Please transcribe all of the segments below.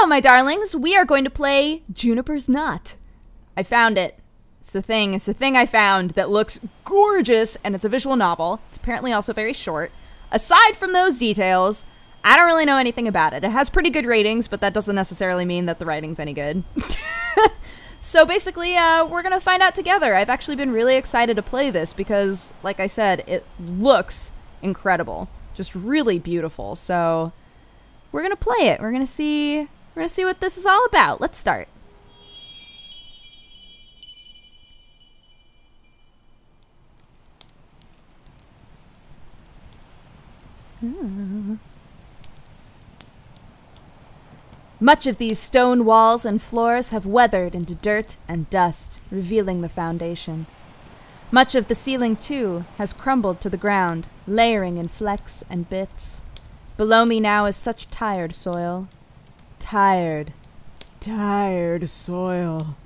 Hello, my darlings. We are going to play Juniper's Knot. I found it. It's the thing. It's the thing I found that looks gorgeous, and it's a visual novel. It's apparently also very short. Aside from those details, I don't really know anything about it. It has pretty good ratings, but that doesn't necessarily mean that the writing's any good. so basically, uh, we're gonna find out together. I've actually been really excited to play this because, like I said, it looks incredible, just really beautiful. So we're gonna play it. We're gonna see. We're gonna see what this is all about. Let's start. Hmm. Much of these stone walls and floors have weathered into dirt and dust, revealing the foundation. Much of the ceiling, too, has crumbled to the ground, layering in flecks and bits. Below me now is such tired soil. Tired, tired soil.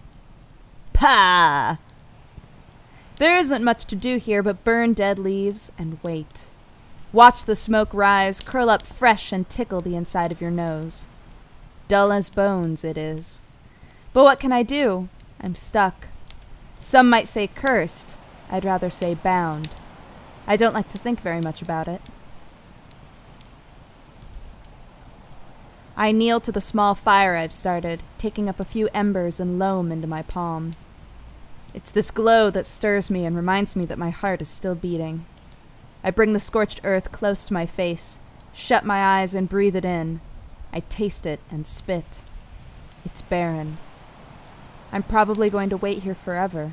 Pah! There isn't much to do here but burn dead leaves and wait. Watch the smoke rise, curl up fresh, and tickle the inside of your nose. Dull as bones it is. But what can I do? I'm stuck. Some might say cursed. I'd rather say bound. I don't like to think very much about it. I kneel to the small fire I've started, taking up a few embers and loam into my palm. It's this glow that stirs me and reminds me that my heart is still beating. I bring the scorched earth close to my face, shut my eyes and breathe it in. I taste it and spit. It's barren. I'm probably going to wait here forever.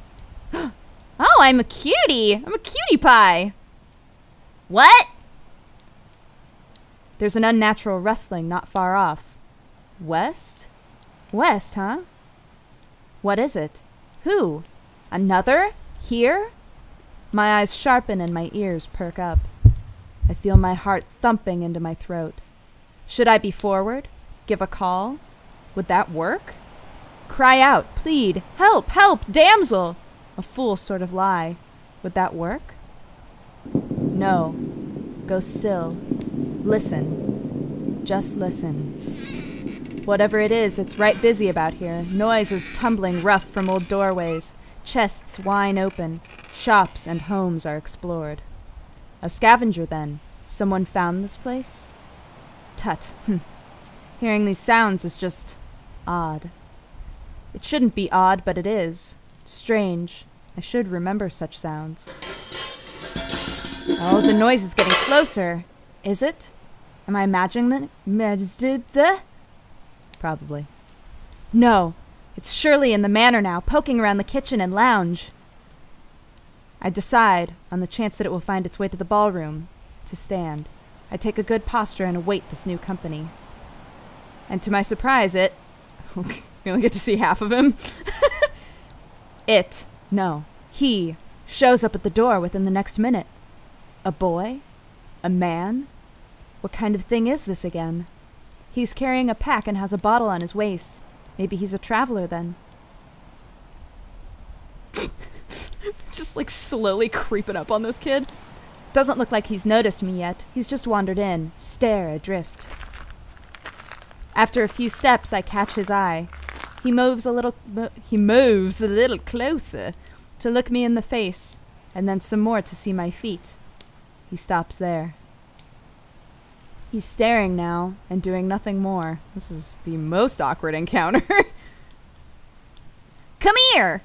oh, I'm a cutie! I'm a cutie pie! What? There's an unnatural rustling not far off. West? West, huh? What is it? Who? Another? Here? My eyes sharpen and my ears perk up. I feel my heart thumping into my throat. Should I be forward? Give a call? Would that work? Cry out, plead, help, help, damsel! A fool sort of lie. Would that work? No. Go still. Listen. Just listen. Whatever it is, it's right busy about here. Noises tumbling rough from old doorways, chests wide open, shops and homes are explored. A scavenger, then. Someone found this place? Tut. Hm. Hearing these sounds is just odd. It shouldn't be odd, but it is. Strange. I should remember such sounds. Oh, the noise is getting closer. Is it? Am I imagining it? Probably. No. It's surely in the manor now, poking around the kitchen and lounge. I decide, on the chance that it will find its way to the ballroom, to stand. I take a good posture and await this new company. And to my surprise, it. we only get to see half of him. it, no, he, shows up at the door within the next minute. A boy? A man? What kind of thing is this again? He's carrying a pack and has a bottle on his waist. Maybe he's a traveler then. just like slowly creeping up on this kid. Doesn't look like he's noticed me yet. He's just wandered in, stare adrift. After a few steps, I catch his eye. He moves a little mo he moves a little closer to look me in the face, and then some more to see my feet. He stops there. He's staring now and doing nothing more. This is the most awkward encounter. Come here!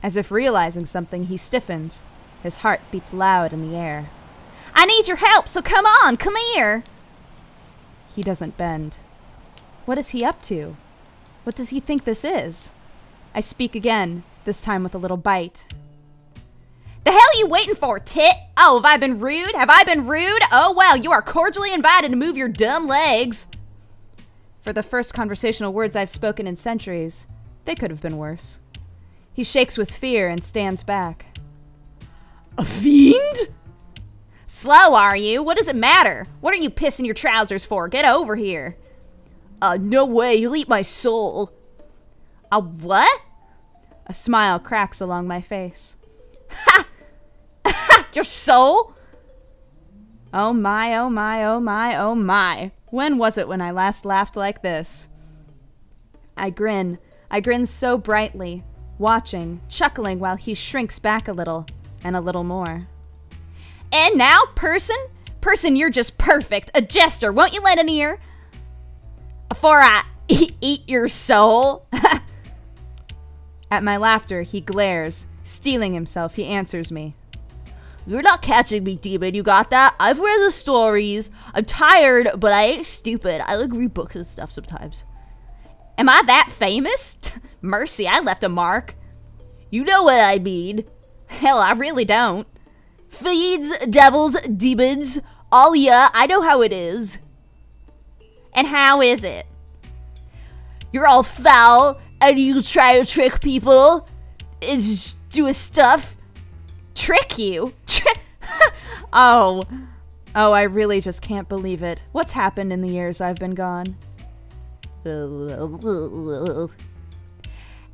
As if realizing something, he stiffens. His heart beats loud in the air. I need your help, so come on, come here! He doesn't bend. What is he up to? What does he think this is? I speak again, this time with a little bite. The hell you waiting for, tit? Oh, have I been rude? Have I been rude? Oh, well, you are cordially invited to move your dumb legs. For the first conversational words I've spoken in centuries, they could have been worse. He shakes with fear and stands back. A fiend? Slow, are you? What does it matter? What are you pissing your trousers for? Get over here. Uh, no way. You'll eat my soul. A what? A smile cracks along my face. Ha! Your soul? Oh my, oh my, oh my, oh my. When was it when I last laughed like this? I grin. I grin so brightly, watching, chuckling while he shrinks back a little, and a little more. And now, person? Person, you're just perfect. A jester. Won't you lend an ear? Before I eat your soul? At my laughter, he glares. Steeling himself, he answers me. You're not catching me, demon. You got that? I've read the stories. I'm tired, but I ain't stupid. I like read books and stuff sometimes. Am I that famous? Mercy, I left a mark. You know what I mean. Hell, I really don't. Fiends, devils, demons, all ya, I know how it is. And how is it? You're all foul, and you try to trick people and just do a stuff. Trick you? Oh. Oh, I really just can't believe it. What's happened in the years I've been gone?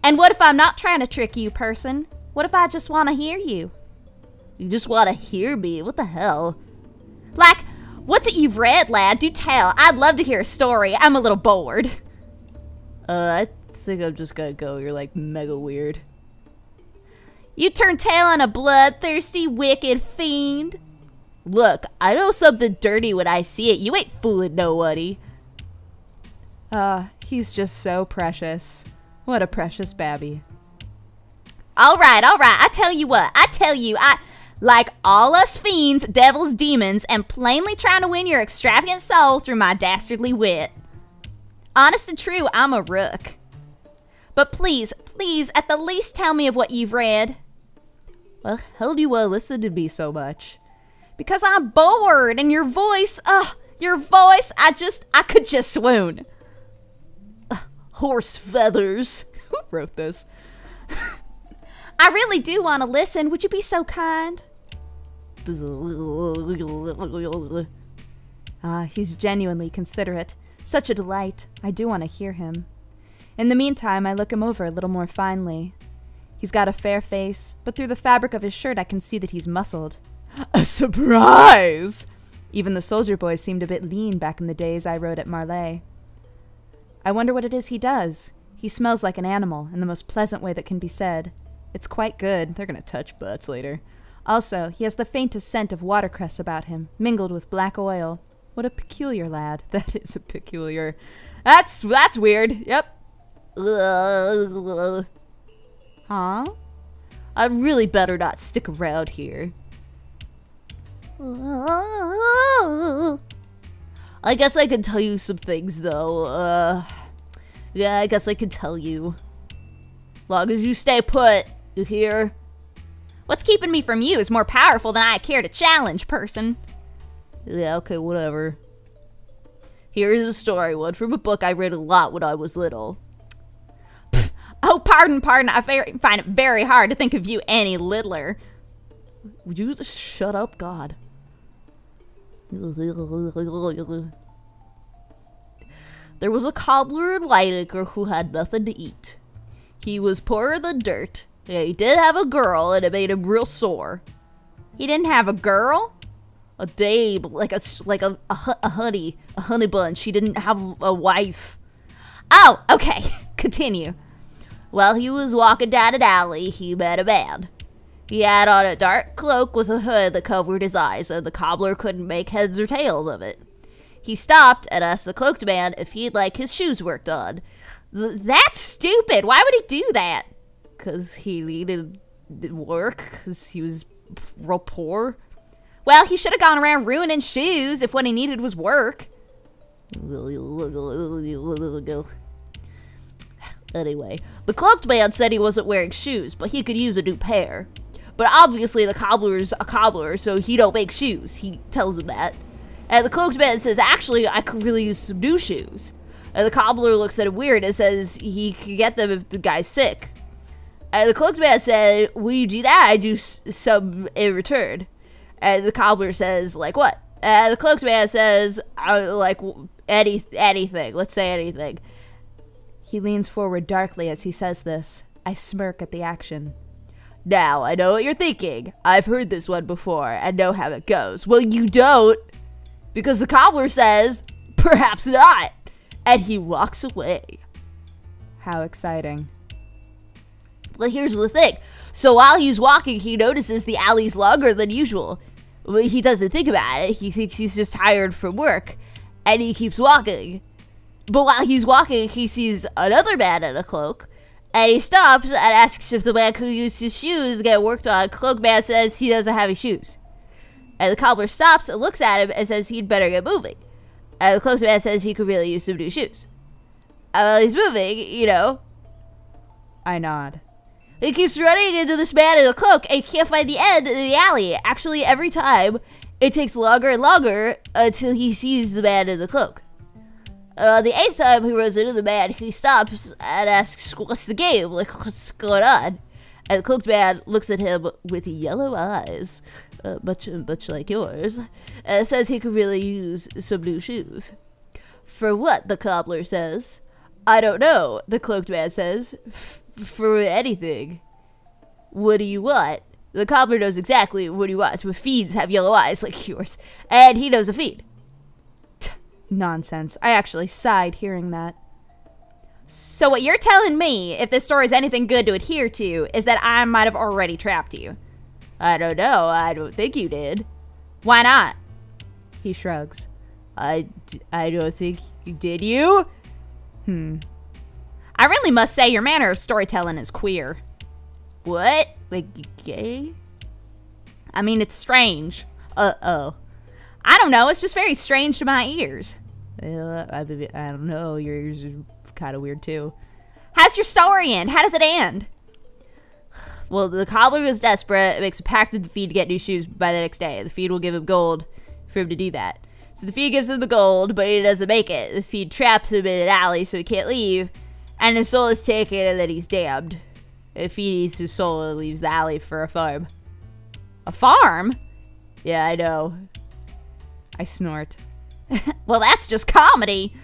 And what if I'm not trying to trick you, person? What if I just want to hear you? You just want to hear me? What the hell? Like, what's it you've read, lad? Do tell. I'd love to hear a story. I'm a little bored. Uh, I think I'm just gonna go. You're like mega weird. You turn tail on a bloodthirsty, wicked fiend. Look, I know something dirty when I see it. You ain't fooling nobody. Ah, uh, he's just so precious. What a precious babby. All right, all right. I tell you what. I tell you, I like all us fiends, devils, demons, and plainly trying to win your extravagant soul through my dastardly wit. Honest and true, I'm a rook. But please, please, at the least tell me of what you've read. Well, how do you uh, listen to me so much? Because I'm bored, and your voice, ugh, your voice, I just, I could just swoon. horse feathers. Who wrote this? I really do want to listen. Would you be so kind? Ah, he's genuinely considerate. Such a delight. I do want to hear him. In the meantime, I look him over a little more finely. He's got a fair face, but through the fabric of his shirt I can see that he's muscled. A surprise! Even the soldier boys seemed a bit lean back in the days I rode at Marlay. I wonder what it is he does. He smells like an animal, in the most pleasant way that can be said. It's quite good. They're gonna touch butts later. Also, he has the faintest scent of watercress about him, mingled with black oil. What a peculiar lad. That is a peculiar. That's that's weird. Yep. Huh? I really better not stick around here. I guess I can tell you some things though. Uh Yeah, I guess I can tell you. Long as you stay put, you hear? What's keeping me from you is more powerful than I care to challenge, person. Yeah, okay, whatever. Here's a story, one from a book I read a lot when I was little. Oh, pardon, pardon. I find it very hard to think of you any littler. Would you shut up, God? There was a cobbler in Whiteacre who had nothing to eat. He was poorer than dirt. He did have a girl, and it made him real sore. He didn't have a girl? a dabe, like a like a a, a honey, a honey bun. She didn't have a wife. Oh, okay. Continue. While he was walking down an alley, he met a man. He had on a dark cloak with a hood that covered his eyes, so the cobbler couldn't make heads or tails of it. He stopped and asked the cloaked man if he'd like his shoes worked on. Th that's stupid. Why would he do that? Because he needed work, because he was real poor. Well, he should have gone around ruining shoes if what he needed was work. Anyway, the cloaked man said he wasn't wearing shoes, but he could use a new pair. But obviously the cobbler's a cobbler, so he don't make shoes. He tells him that. And the cloaked man says, actually, I could really use some new shoes. And the cobbler looks at him weird and says he can get them if the guy's sick. And the cloaked man said, will you do that? I do some in return. And the cobbler says, like, what? And the cloaked man says, like, any, anything. Let's say anything. He leans forward darkly as he says this. I smirk at the action. Now, I know what you're thinking. I've heard this one before and know how it goes. Well, you don't. Because the cobbler says, Perhaps not. And he walks away. How exciting. Well, here's the thing. So while he's walking, he notices the alley's longer than usual. Well, he doesn't think about it. He thinks he's just tired from work. And he keeps walking. But while he's walking, he sees another man in a cloak. And he stops and asks if the man who used his shoes get worked on. Cloak man says he doesn't have his shoes. And the cobbler stops and looks at him and says he'd better get moving. And the cloak man says he could really use some new shoes. And while he's moving, you know, I nod. he keeps running into this man in a cloak and can't find the end of the alley. Actually, every time, it takes longer and longer until he sees the man in the cloak. Uh, the eighth time he runs into the man, he stops and asks, What's the game? Like, what's going on? And the cloaked man looks at him with yellow eyes, uh, much, much like yours, and says he could really use some new shoes. For what? The cobbler says. I don't know, the cloaked man says. "F- for anything. What do you want? The cobbler knows exactly what he wants, but fiends have yellow eyes like yours, and he knows a fiend. Nonsense. I actually sighed hearing that. So, what you're telling me, if this story is anything good to adhere to, is that I might have already trapped you. I don't know, I don't think you did. Why not? He shrugs. I, I don't think you did, you? Hmm. I really must say your manner of storytelling is queer. What? Like, gay? I mean, it's strange. Uh oh. I don't know, it's just very strange to my ears. I, I don't know, yours are kind of weird too. How's your story end? How does it end? Well, the cobbler is desperate, It makes a pact with the feed to get new shoes by the next day. The feed will give him gold for him to do that. So the feed gives him the gold, but he doesn't make it. The feed traps him in an alley so he can't leave, and his soul is taken and then he's damned. The feed eats his soul and leaves the alley for a farm. A farm? Yeah, I know. I snort. well, that's just comedy.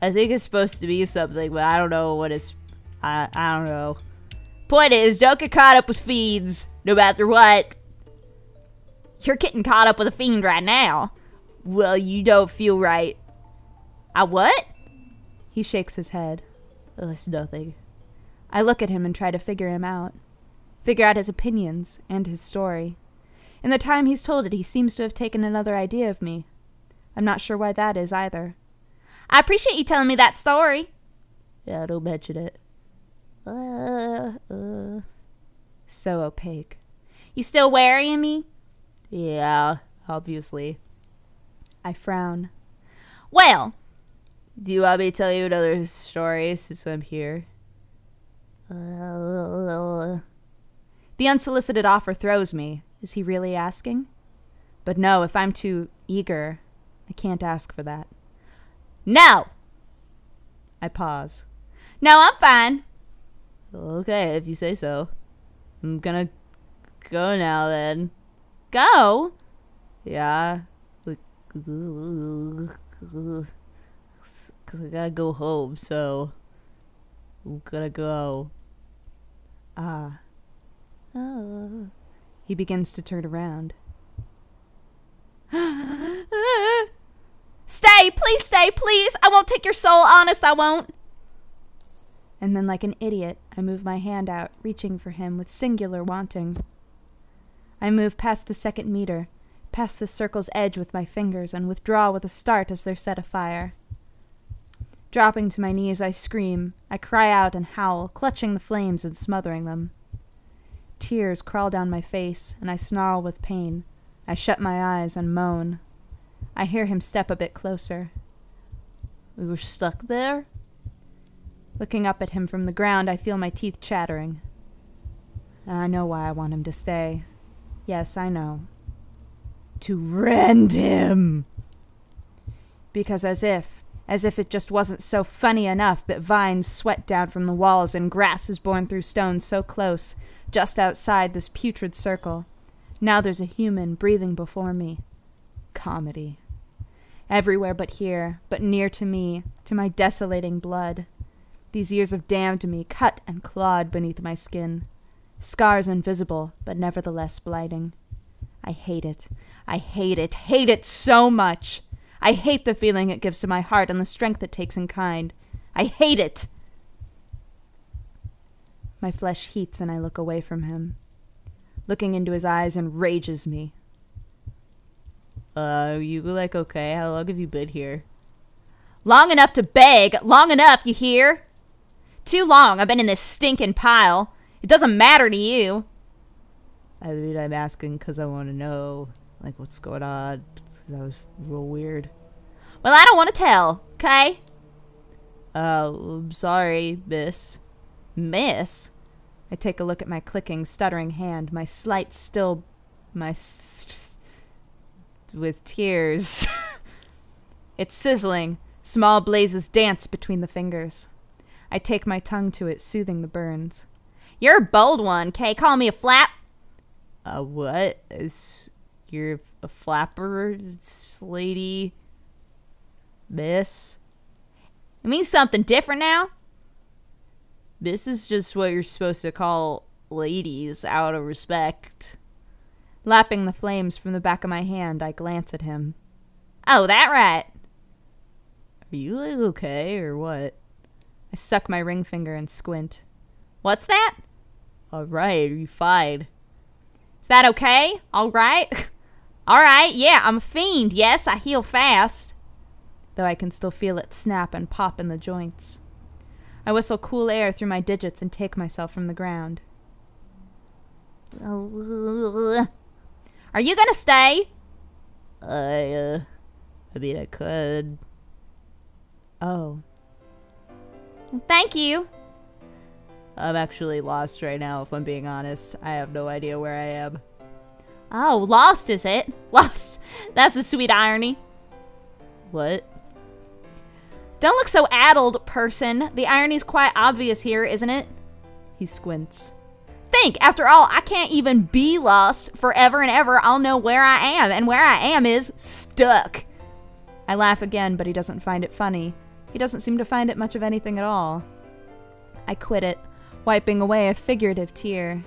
I think it's supposed to be something, but I don't know what it's. I I don't know. Point is, don't get caught up with feeds, no matter what. You're getting caught up with a fiend right now. Well, you don't feel right. I what? He shakes his head. Oh, it's nothing. I look at him and try to figure him out. Figure out his opinions and his story. In the time he's told it, he seems to have taken another idea of me. I'm not sure why that is either. I appreciate you telling me that story. Yeah, I don't mention it. Uh, uh. So opaque. You still worrying me? Yeah, obviously. I frown. Well, do you want me to tell you another story since I'm here? Uh, the unsolicited offer throws me. Is he really asking? But no, if I'm too eager, I can't ask for that. No! I pause. No, I'm fine. Okay, if you say so. I'm gonna go now then. Go? Yeah. Cause I gotta go home, so I'm gonna go. Ah. Oh. He begins to turn around. stay, please stay, please. I won't take your soul, honest, I won't. And then, like an idiot, I move my hand out, reaching for him with singular wanting. I move past the second meter, past the circle's edge with my fingers, and withdraw with a start as they're set afire. Dropping to my knees, I scream. I cry out and howl, clutching the flames and smothering them. Tears crawl down my face, and I snarl with pain. I shut my eyes and moan. I hear him step a bit closer. We were stuck there? Looking up at him from the ground, I feel my teeth chattering. I know why I want him to stay. Yes, I know. To rend him! Because as if, as if it just wasn't so funny enough that vines sweat down from the walls and grass is born through stones so close, just outside this putrid circle. Now there's a human breathing before me. Comedy. Everywhere but here, but near to me, to my desolating blood. These years have damned me, cut and clawed beneath my skin. Scars invisible, but nevertheless blighting. I hate it. I hate it, hate it so much. I hate the feeling it gives to my heart and the strength it takes in kind. I hate it! My flesh heats and I look away from him. Looking into his eyes enrages me. Uh, you like okay? How long have you been here? Long enough to beg! Long enough, you hear? Too long I've been in this stinking pile. It doesn't matter to you. I mean, I'm asking because I want to know, like, what's going on. That was real weird. Well, I don't want to tell, okay? Uh, I'm sorry, miss. Miss? I take a look at my clicking, stuttering hand, my slight still. my. With tears. it's sizzling. Small blazes dance between the fingers. I take my tongue to it, soothing the burns. You're a bold one, Kay. Call me a flap. A what? Is you're a flapper, lady, miss? It means something different now. This is just what you're supposed to call ladies out of respect. Lapping the flames from the back of my hand, I glance at him. Oh, that rat! Are you okay or what? I suck my ring finger and squint. What's that? All right, you fine? Is that okay? All right? All right, yeah, I'm a fiend. Yes, I heal fast. Though I can still feel it snap and pop in the joints. I whistle cool air through my digits and take myself from the ground. Are you gonna stay? I, uh, I mean, I could. Oh. Thank you. I'm actually lost right now, if I'm being honest. I have no idea where I am. Oh, lost is it? Lost. That's a sweet irony. What? Don't look so addled, person. The irony's quite obvious here, isn't it? He squints. Think, after all, I can't even be lost forever and ever. I'll know where I am, and where I am is stuck. I laugh again, but he doesn't find it funny. He doesn't seem to find it much of anything at all. I quit it, wiping away a figurative tear.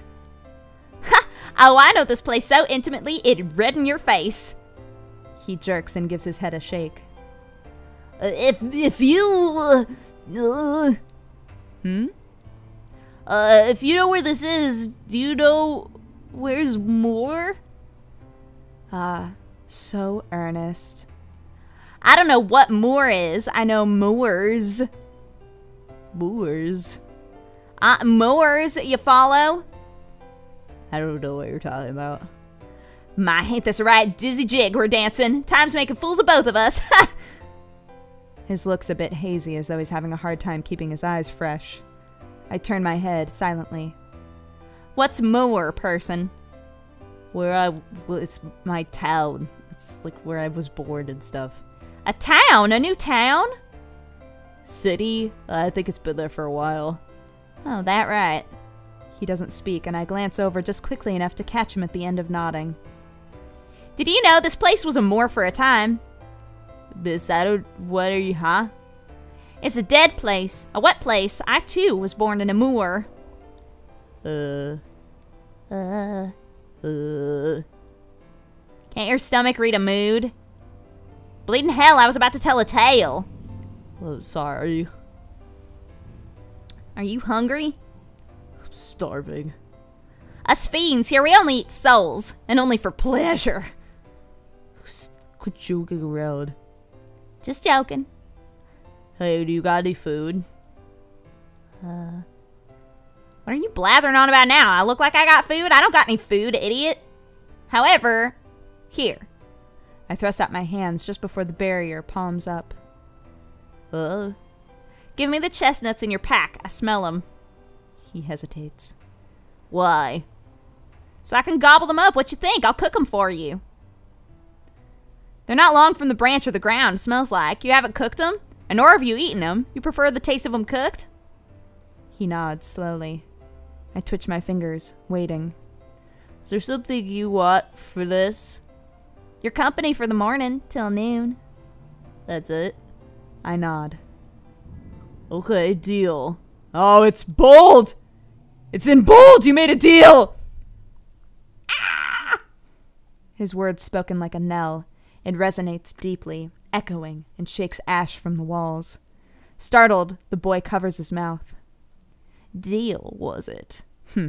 Ha! Oh, I know this place so intimately it'd redden your face. He jerks and gives his head a shake. Uh, if if you uh, uh, hmm uh if you know where this is, do you know where's more? Ah, so earnest. I don't know what more is. I know moors. Moors. Uh, moors, you follow? I don't know what you're talking about. My, ain't this right dizzy jig we're dancing? Time's making fools of both of us. his look's a bit hazy as though he's having a hard time keeping his eyes fresh. I turn my head silently. What's moor, person? Where I. Well, it's my town. It's like where I was born and stuff. A town? A new town? City? I think it's been there for a while. Oh, that right. He doesn't speak, and I glance over just quickly enough to catch him at the end of nodding. Did you know this place was a moor for a time? This, I don't. What are you, huh? It's a dead place, a wet place. I too was born in a moor. Uh. Uh. Uh. Can't your stomach read a mood? Bleeding hell, I was about to tell a tale. Oh, sorry. Are you hungry? I'm starving. Us fiends here, we only eat souls, and only for pleasure. Quit joking around. Just joking. Hey, do you got any food? Uh. What are you blathering on about now? I look like I got food? I don't got any food, idiot. However, here. I thrust out my hands just before the barrier, palms up. Uh. Give me the chestnuts in your pack. I smell them. He hesitates. Why? So I can gobble them up. What you think? I'll cook them for you. They're not long from the branch or the ground, smells like. You haven't cooked them? And nor have you eaten them. You prefer the taste of them cooked? He nods slowly. I twitch my fingers, waiting. Is there something you want for this? Your company for the morning, till noon. That's it? I nod. Okay, deal. Oh, it's bold! It's in bold! You made a deal! Ah! His words spoken like a knell. It resonates deeply, echoing, and shakes ash from the walls. Startled, the boy covers his mouth. Deal, was it? Hmm.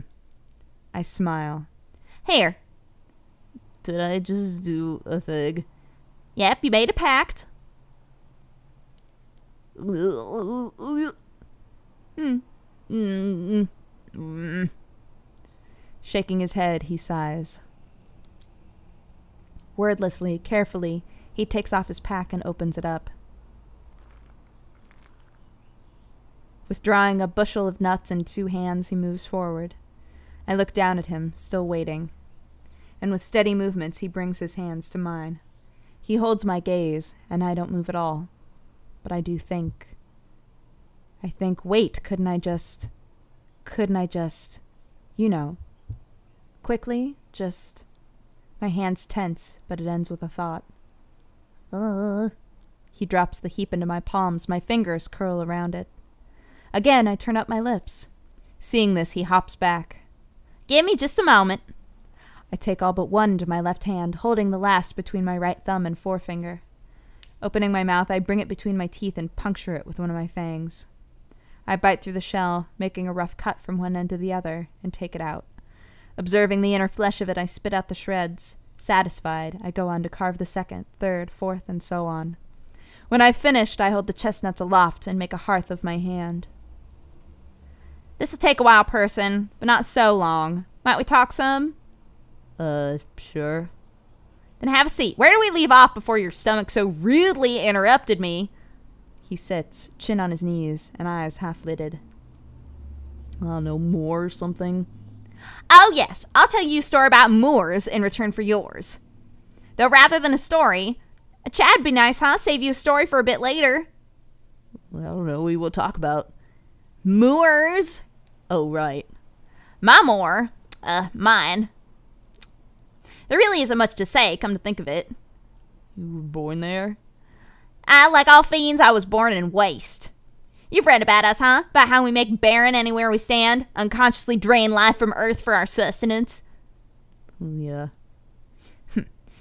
I smile. Here. Did I just do a thing? Yep, you made a pact. Hmm. Mm. Mm. Shaking his head, he sighs. Wordlessly, carefully, he takes off his pack and opens it up. Withdrawing a bushel of nuts in two hands, he moves forward. I look down at him, still waiting. And with steady movements, he brings his hands to mine. He holds my gaze, and I don't move at all. But I do think. I think, wait, couldn't I just. Couldn't I just. You know. Quickly, just. My hands tense, but it ends with a thought. Uh. He drops the heap into my palms, my fingers curl around it. Again, I turn up my lips. Seeing this, he hops back. Give me just a moment. I take all but one to my left hand, holding the last between my right thumb and forefinger. Opening my mouth, I bring it between my teeth and puncture it with one of my fangs. I bite through the shell, making a rough cut from one end to the other, and take it out. Observing the inner flesh of it, I spit out the shreds. Satisfied, I go on to carve the second, third, fourth, and so on. When I've finished, I hold the chestnuts aloft and make a hearth of my hand. This'll take a while, person, but not so long. Might we talk some? Uh, sure. Then have a seat. Where do we leave off before your stomach so rudely interrupted me? He sits, chin on his knees, and eyes half lidded. I don't know, more or something? Oh, yes, I'll tell you a story about Moors in return for yours. Though rather than a story, a Chad'd be nice, huh? Save you a story for a bit later. I don't know, we will talk about. Moors. Oh, right. My Moor. Uh, mine. There really isn't much to say, come to think of it. You were born there? I, like all fiends, I was born in waste. You've read about us, huh? About how we make barren anywhere we stand, unconsciously drain life from Earth for our sustenance. Yeah.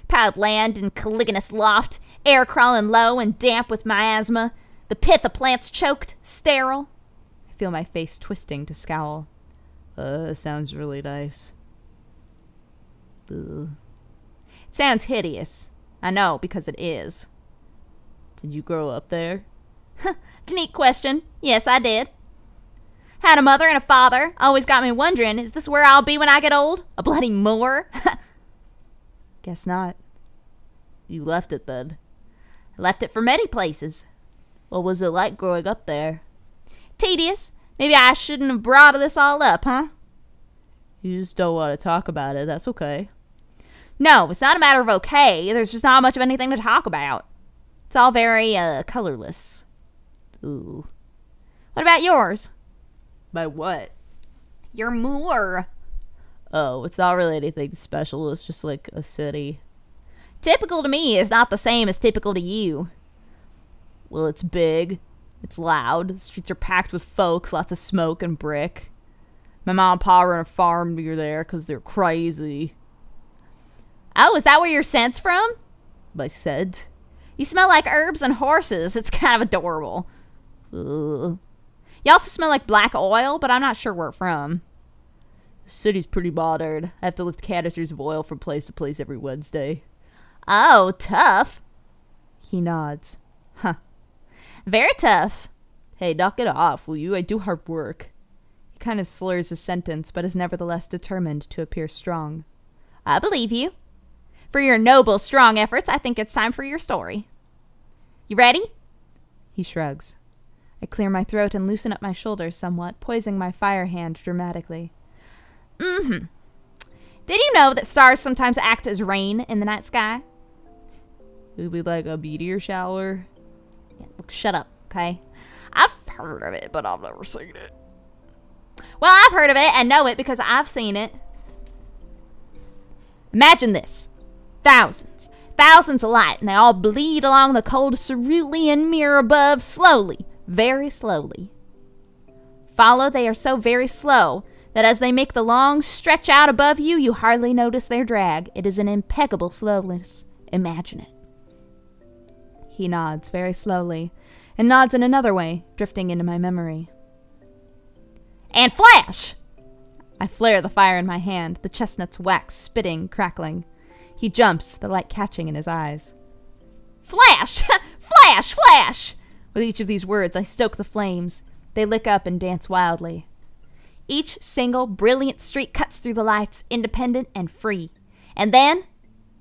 Piled land in caliginous loft, air crawling low and damp with miasma, the pith of plants choked, sterile. I feel my face twisting to scowl. Uh, sounds really nice. Ugh. It sounds hideous. I know, because it is. Did you grow up there? Neat question. Yes, I did. Had a mother and a father. Always got me wondering, is this where I'll be when I get old? A bloody Moor? Guess not. You left it then. Left it for many places. What was it like growing up there? Tedious. Maybe I shouldn't have brought this all up, huh? You just don't want to talk about it. That's okay. No, it's not a matter of okay. There's just not much of anything to talk about. It's all very, uh, colorless. Ooh. What about yours? By what? Your moor. Oh, it's not really anything special. It's just like a city. Typical to me is not the same as typical to you. Well, it's big. It's loud. The streets are packed with folks, lots of smoke and brick. My mom and pa run a farm near there because they're crazy. Oh, is that where your scent's from? My scent? You smell like herbs and horses. It's kind of adorable. Ugh. You also smell like black oil, but I'm not sure where from. The city's pretty modern. I have to lift canisters of oil from place to place every Wednesday. Oh, tough. He nods. Huh. Very tough. Hey, knock it off, will you? I do hard work. He kind of slurs his sentence, but is nevertheless determined to appear strong. I believe you. For your noble, strong efforts, I think it's time for your story. You ready? He shrugs. I clear my throat and loosen up my shoulders somewhat, poising my fire hand dramatically. Mm-hmm. Did you know that stars sometimes act as rain in the night sky? It would be like a meteor shower. Yeah, look, shut up, okay? I've heard of it, but I've never seen it. Well, I've heard of it and know it because I've seen it. Imagine this. Thousands, thousands of light, and they all bleed along the cold cerulean mirror above slowly, very slowly. Follow, they are so very slow that as they make the long stretch out above you, you hardly notice their drag. It is an impeccable slowness. Imagine it. He nods very slowly, and nods in another way, drifting into my memory. And flash! I flare the fire in my hand, the chestnuts wax, spitting, crackling. He jumps, the light catching in his eyes. Flash! flash! Flash! With each of these words, I stoke the flames. They lick up and dance wildly. Each single brilliant streak cuts through the lights, independent and free. And then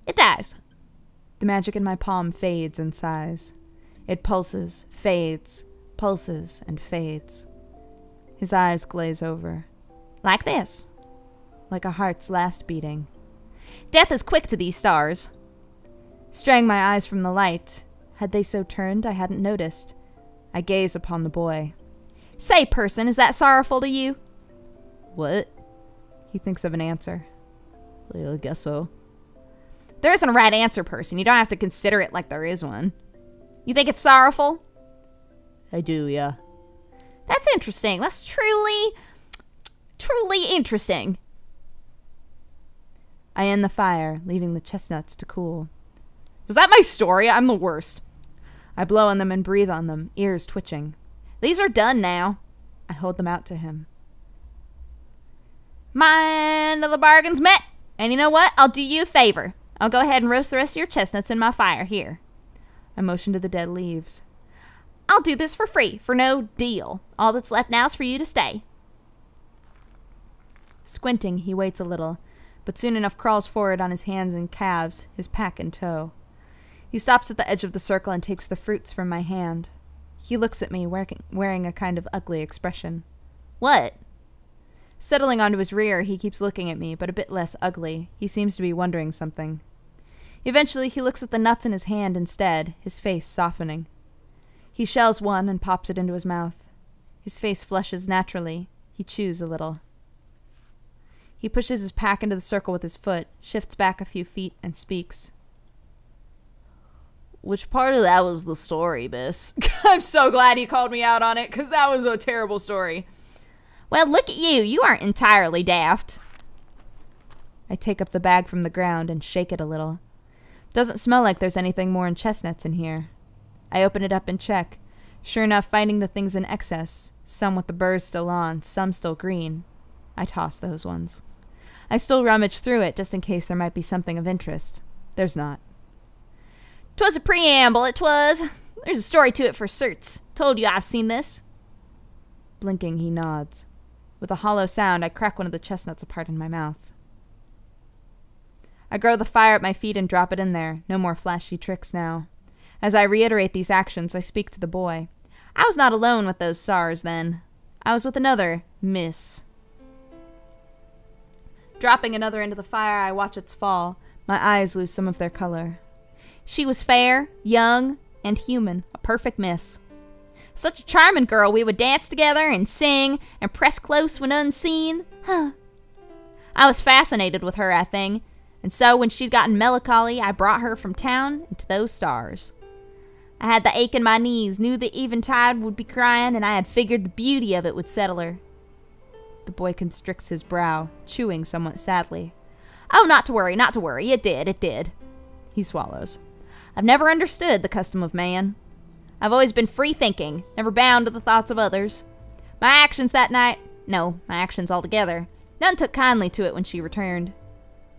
it dies. The magic in my palm fades and sighs. It pulses, fades, pulses, and fades. His eyes glaze over. Like this. Like a heart's last beating. Death is quick to these stars. Straying my eyes from the light, had they so turned I hadn't noticed. I gaze upon the boy. Say, person, is that sorrowful to you? What? He thinks of an answer. Well, I guess so. There isn't a right answer, person. You don't have to consider it like there is one. You think it's sorrowful? I do, yeah. That's interesting. That's truly, truly interesting. I end the fire, leaving the chestnuts to cool. Was that my story? I'm the worst. I blow on them and breathe on them, ears twitching. These are done now. I hold them out to him. Mind of the bargain's met. And you know what? I'll do you a favor. I'll go ahead and roast the rest of your chestnuts in my fire here. I motion to the dead leaves. I'll do this for free, for no deal. All that's left now is for you to stay. Squinting, he waits a little, but soon enough crawls forward on his hands and calves, his pack in tow. He stops at the edge of the circle and takes the fruits from my hand. He looks at me, wearing a kind of ugly expression. What? Settling onto his rear, he keeps looking at me, but a bit less ugly. He seems to be wondering something. Eventually, he looks at the nuts in his hand instead, his face softening. He shells one and pops it into his mouth. His face flushes naturally. He chews a little. He pushes his pack into the circle with his foot, shifts back a few feet, and speaks. Which part of that was the story, miss? I'm so glad he called me out on it, because that was a terrible story. Well, look at you. You aren't entirely daft. I take up the bag from the ground and shake it a little. Doesn't smell like there's anything more in chestnuts in here. I open it up and check. Sure enough, finding the things in excess, some with the burrs still on, some still green. I toss those ones. I still rummage through it just in case there might be something of interest. There's not. 'Twas a preamble, it was. There's a story to it for certs. Told you I've seen this. Blinking, he nods. With a hollow sound, I crack one of the chestnuts apart in my mouth. I grow the fire at my feet and drop it in there. No more flashy tricks now. As I reiterate these actions, I speak to the boy. I was not alone with those stars then. I was with another Miss. Dropping another into the fire, I watch its fall. My eyes lose some of their color. She was fair, young, and human, a perfect miss. Such a charming girl, we would dance together and sing and press close when unseen. Huh. I was fascinated with her, I think, and so when she'd gotten melancholy, I brought her from town into those stars. I had the ache in my knees, knew the eventide would be crying, and I had figured the beauty of it would settle her. The boy constricts his brow, chewing somewhat sadly. Oh, not to worry, not to worry. It did, it did. He swallows. I've never understood the custom of man. I've always been free thinking, never bound to the thoughts of others. My actions that night, no, my actions altogether, none took kindly to it when she returned.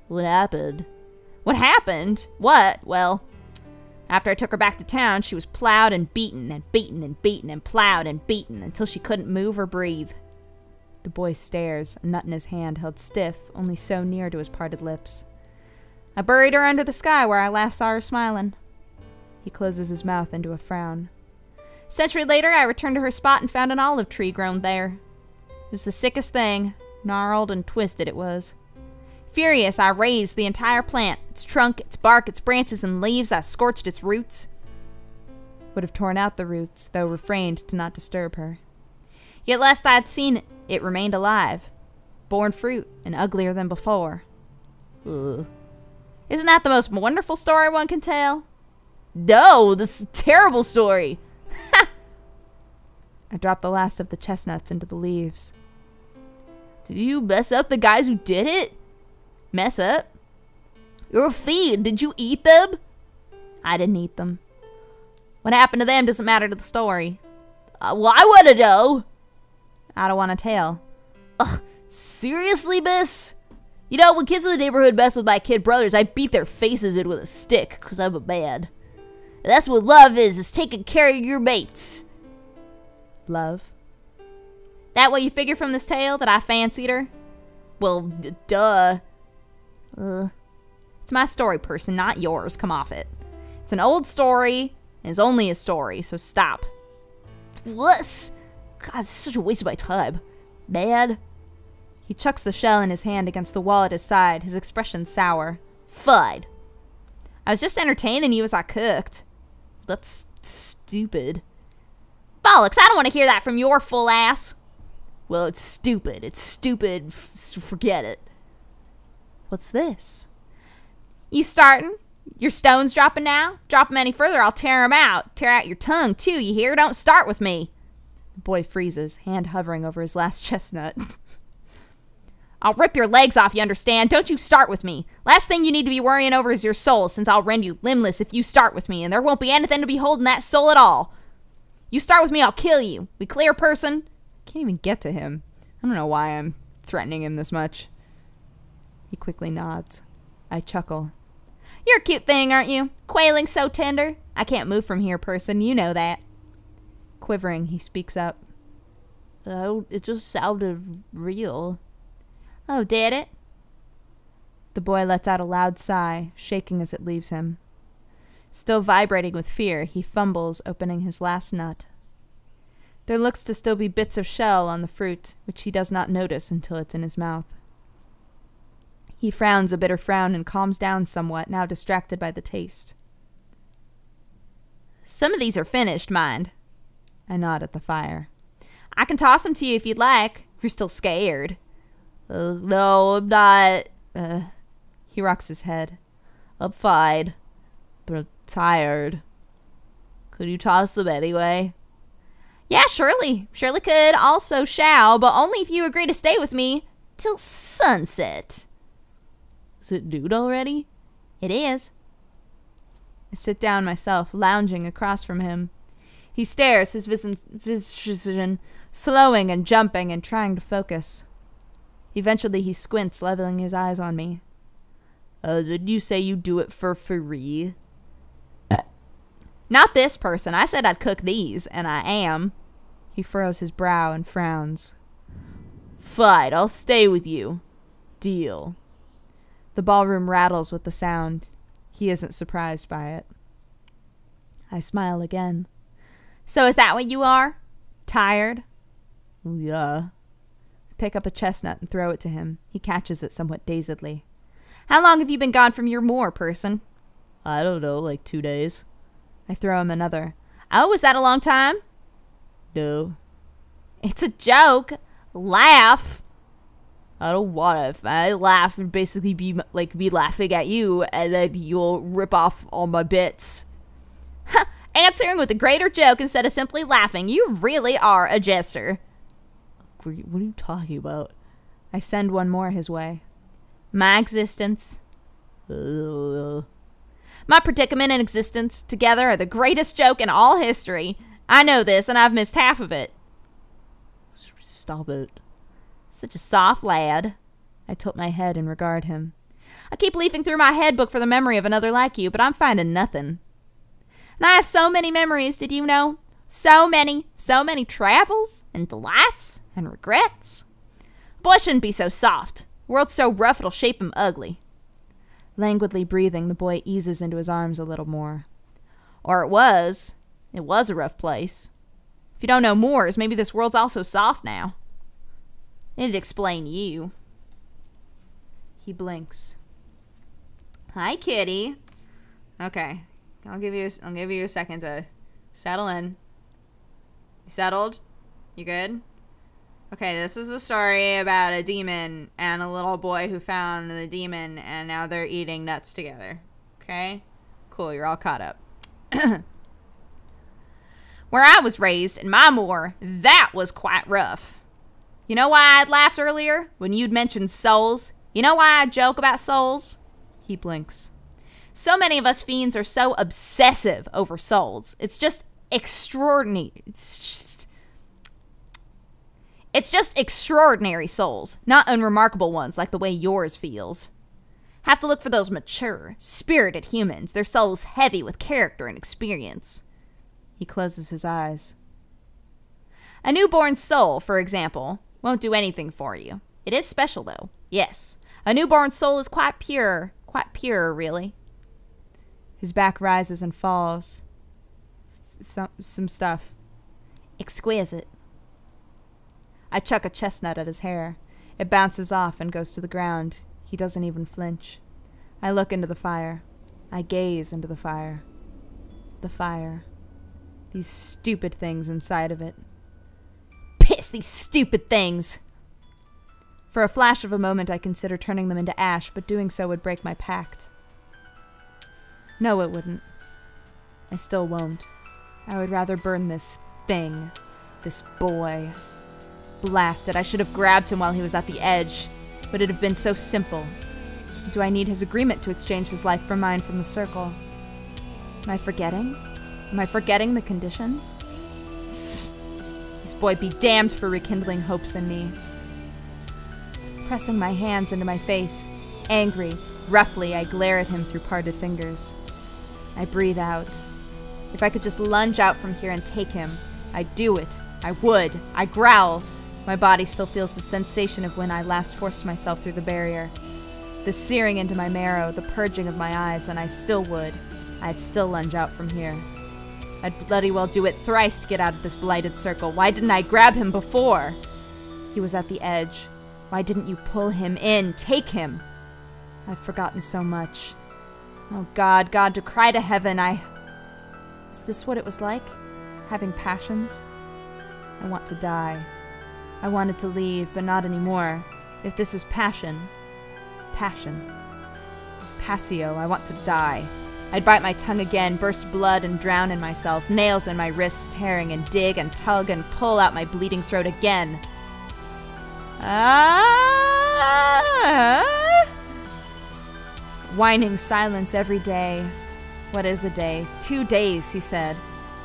What happened? What happened? What? Well, after I took her back to town, she was plowed and beaten and beaten and beaten and plowed and beaten until she couldn't move or breathe. The boy stares, a nut in his hand held stiff, only so near to his parted lips. I buried her under the sky where I last saw her smiling. He closes his mouth into a frown. Century later, I returned to her spot and found an olive tree grown there. It was the sickest thing. Gnarled and twisted it was. Furious, I razed the entire plant its trunk, its bark, its branches, and leaves. I scorched its roots. Would have torn out the roots, though refrained to not disturb her. Yet, lest I had seen it, it remained alive, born fruit, and uglier than before. Ugh. Isn't that the most wonderful story one can tell? No, this is a terrible story. I dropped the last of the chestnuts into the leaves. Did you mess up the guys who did it? Mess up? You're a fiend. Did you eat them? I didn't eat them. What happened to them doesn't matter to the story. Uh, well, I want to know. I don't want a tale. Seriously, miss? You know, when kids in the neighborhood mess with my kid brothers, I beat their faces in with a stick, because I'm a man. That's what love is, is taking care of your mates. Love. That what you figure from this tale that I fancied her? Well, d- duh. Uh, it's my story, person, not yours. Come off it. It's an old story, and it's only a story, so stop. What? God, this is such a waste of my time. Man. He chucks the shell in his hand against the wall at his side, his expression sour. Fud. I was just entertaining you as I cooked. That's stupid. Bollocks, I don't want to hear that from your full ass. Well, it's stupid. It's stupid. F- forget it. What's this? You starting? Your stones dropping now? Drop 'em any further, I'll tear 'em out. Tear out your tongue, too, you hear? Don't start with me. The boy freezes, hand hovering over his last chestnut. I'll rip your legs off, you understand? Don't you start with me. Last thing you need to be worrying over is your soul, since I'll rend you limbless if you start with me, and there won't be anything to be holding that soul at all. You start with me, I'll kill you. We clear, person? Can't even get to him. I don't know why I'm threatening him this much. He quickly nods. I chuckle. You're a cute thing, aren't you? Quailing so tender. I can't move from here, person. You know that. Quivering, he speaks up. Oh, it just sounded real. Oh, did it? The boy lets out a loud sigh, shaking as it leaves him. Still vibrating with fear, he fumbles, opening his last nut. There looks to still be bits of shell on the fruit, which he does not notice until it's in his mouth. He frowns a bitter frown and calms down somewhat, now distracted by the taste. Some of these are finished, mind. I nod at the fire. I can toss them to you if you'd like, if you're still scared. Uh, no, I'm not. Uh, he rocks his head. I'm fine, but I'm tired. Could you toss them anyway? Yeah, surely. Surely could, also shall, but only if you agree to stay with me till sunset. Is it noon already? It is. I sit down myself, lounging across from him. He stares, his vision slowing and jumping and trying to focus. Eventually he squints, leveling his eyes on me. Uh, did you say you do it for free? Not this person. I said I'd cook these, and I am. He furrows his brow and frowns. Fine, I'll stay with you. Deal. The ballroom rattles with the sound. He isn't surprised by it. I smile again. So is that what you are? Tired? Yeah. Pick up a chestnut and throw it to him. He catches it somewhat dazedly. How long have you been gone from your moor, person? I don't know, like two days. I throw him another. Oh, was that a long time? No. It's a joke. Laugh. I don't want to. If I laugh and basically be like be laughing at you, and then you'll rip off all my bits. Answering with a greater joke instead of simply laughing. You really are a jester. What are you talking about? I send one more his way. My existence. Uh, My predicament and existence together are the greatest joke in all history. I know this, and I've missed half of it. Stop it. Such a soft lad. I tilt my head and regard him. I keep leafing through my head book for the memory of another like you, but I'm finding nothing. And I have so many memories, did you know? So many, so many travels and delights and regrets. Boy shouldn't be so soft. World's so rough it'll shape him ugly. Languidly breathing, the boy eases into his arms a little more. Or it was. It was a rough place. If you don't know Moors, maybe this world's also soft now. It'd explain you. He blinks. Hi, kitty. Okay, I'll give you. A, I'll give you a second to settle in. You settled? You good? Okay, this is a story about a demon and a little boy who found the demon, and now they're eating nuts together. Okay, cool. You're all caught up. Where I was raised in my moor, that was quite rough. You know why I'd laughed earlier when you'd mentioned souls? You know why I joke about souls? He blinks. So many of us fiends are so obsessive over souls. It's just extraordinary. It's just, it's just extraordinary souls, not unremarkable ones like the way yours feels. Have to look for those mature, spirited humans, their souls heavy with character and experience. He closes his eyes. A newborn soul, for example, won't do anything for you. It is special, though. Yes. A newborn soul is quite pure. Quite pure, really. His back rises and falls. Some, some stuff. Exquisite. I chuck a chestnut at his hair. It bounces off and goes to the ground. He doesn't even flinch. I look into the fire. I gaze into the fire. The fire. These stupid things inside of it. Piss, these stupid things! For a flash of a moment, I consider turning them into ash, but doing so would break my pact. No, it wouldn't. I still won't. I would rather burn this thing. This boy. Blast it, I should have grabbed him while he was at the edge. Would it would have been so simple? Do I need his agreement to exchange his life for mine from the circle? Am I forgetting? Am I forgetting the conditions? This boy be damned for rekindling hopes in me. Pressing my hands into my face, angry, roughly, I glare at him through parted fingers. I breathe out. If I could just lunge out from here and take him, I'd do it. I would. I growl. My body still feels the sensation of when I last forced myself through the barrier. The searing into my marrow, the purging of my eyes, and I still would. I'd still lunge out from here. I'd bloody well do it thrice to get out of this blighted circle. Why didn't I grab him before? He was at the edge. Why didn't you pull him in? Take him! I've forgotten so much. Oh God, God, to cry to heaven, I. Is this what it was like? Having passions? I want to die. I wanted to leave, but not anymore. If this is passion. Passion. Passio, I want to die. I'd bite my tongue again, burst blood, and drown in myself, nails in my wrists tearing, and dig and tug and pull out my bleeding throat again. Ah! Whining silence every day. What is a day? Two days, he said.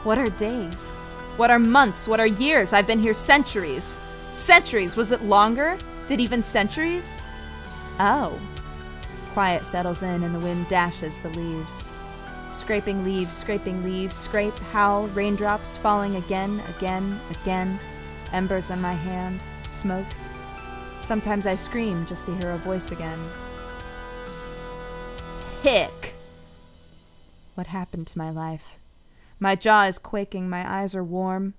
What are days? What are months? What are years? I've been here centuries. Centuries! Was it longer? Did even centuries? Oh. Quiet settles in and the wind dashes the leaves. Scraping leaves, scraping leaves, scrape, howl, raindrops falling again, again, again. Embers in my hand, smoke. Sometimes I scream just to hear a voice again. Hick! What happened to my life? My jaw is quaking, my eyes are warm.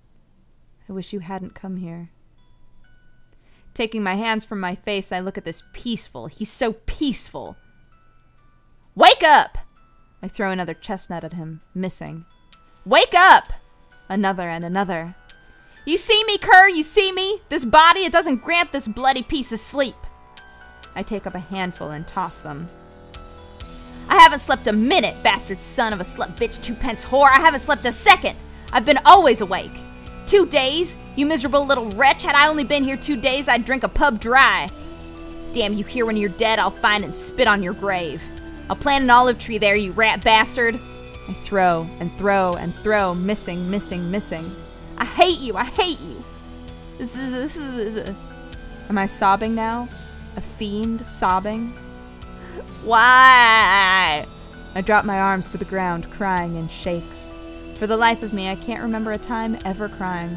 I wish you hadn't come here. Taking my hands from my face, I look at this peaceful. He's so peaceful. Wake up! I throw another chestnut at him, missing. Wake up! Another and another. You see me, cur? You see me? This body, it doesn't grant this bloody piece of sleep. I take up a handful and toss them. I haven't slept a minute, bastard son of a slut bitch, two pence whore. I haven't slept a second. I've been always awake. Two days? You miserable little wretch. Had I only been here two days, I'd drink a pub dry. Damn you here when you're dead, I'll find and spit on your grave. I'll plant an olive tree there, you rat bastard. I throw and throw and throw, missing, missing, missing. I hate you, I hate you. Am I sobbing now? A fiend sobbing? Why? I drop my arms to the ground, crying in shakes. For the life of me, I can't remember a time ever crying.